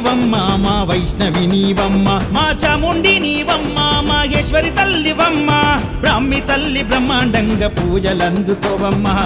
నీవమ్మ మా వైష్ణవి నీవమ్మ. మా చాముండి నీవమ్మ మహేశ్వరి తల్లివమ్మ. బ్రాహ్మి తల్లి బ్రహ్మాండంగా పూజలందుకోవమ్మా.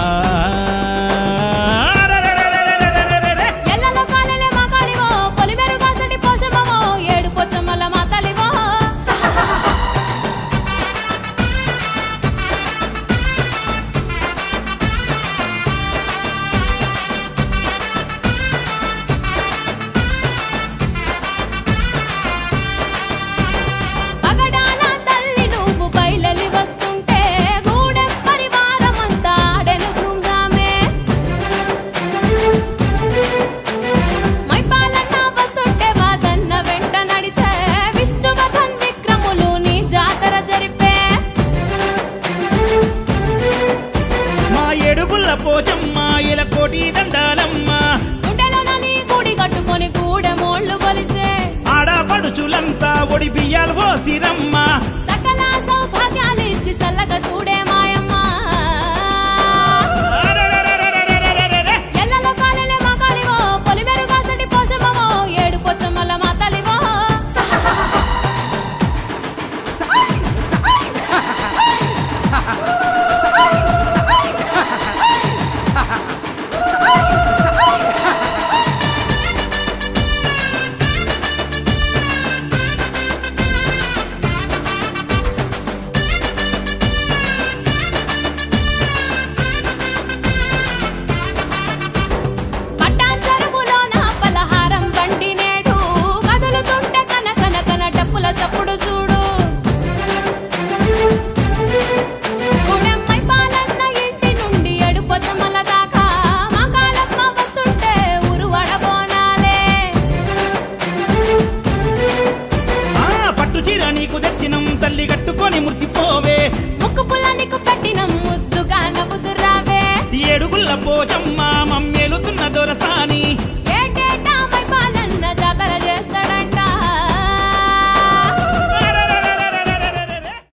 పోచమ్మ ఇలా కోటి దండాలమ్మ. గుడి కట్టుకొని గూడెమోళ్ళు కొలిసే. ఆడపడుచులంతా ఒడి బియ్యాలు పోసిరమ్మ సకల సౌభాగ్యాలు ఇచ్చి సల్లగా చూడే మురిసిపోవే ముక్కు పొలానికి పట్టిన ముద్దుగా నవ్వుతు రావే ఏడుగుల్ల పోచమ్మ మమ్మేలుతున్న దొరసాని.